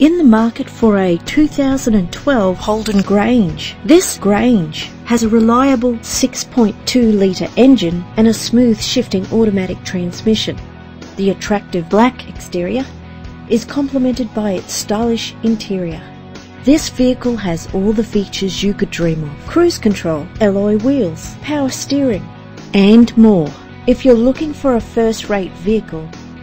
in the market for a 2012 Holden Grange. This Grange has a reliable 6.2 litre engine and a smooth shifting automatic transmission. The attractive black exterior is complemented by its stylish interior. This vehicle has all the features you could dream of. Cruise control, alloy wheels, power steering, and more. If you're looking for a first-rate vehicle,